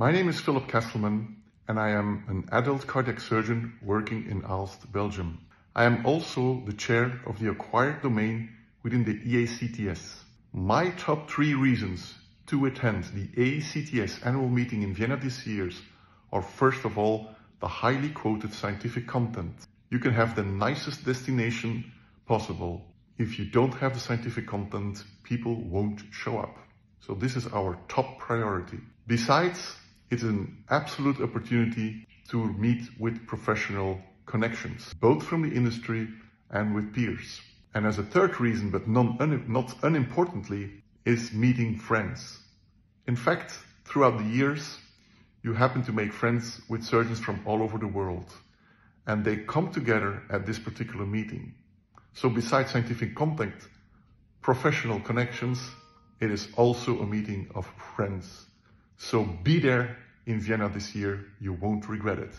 My name is Filip Casselman and I am an adult cardiac surgeon working in Aalst, Belgium. I am also the chair of the acquired domain within the EACTS. My top three reasons to attend the EACTS annual meeting in Vienna this year are first of all the highly quoted scientific content. You can have the nicest destination possible. If you don't have the scientific content, people won't show up. So this is our top priority. Besides, it's an absolute opportunity to meet with professional connections, both from the industry and with peers. And as a third reason, but non, un, not unimportantly, is meeting friends. In fact, throughout the years, you happen to make friends with surgeons from all over the world, and they come together at this particular meeting. So besides scientific contact, professional connections, it is also a meeting of friends. So be there in Vienna this year. You won't regret it.